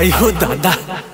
哎呦，奶奶！